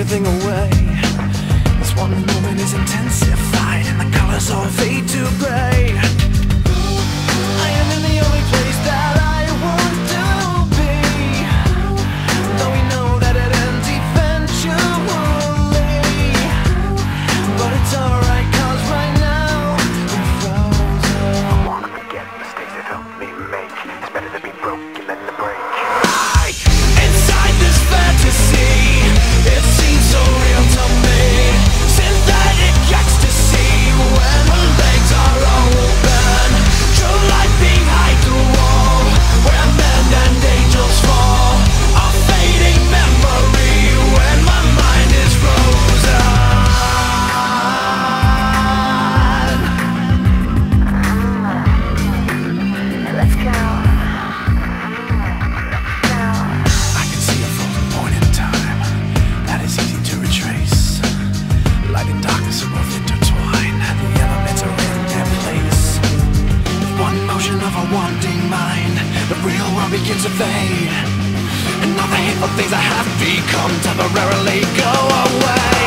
everything away. This one moment is intensified, and the colors all fade to gray. begins to fade. And all the hateful things I have become temporarily go away.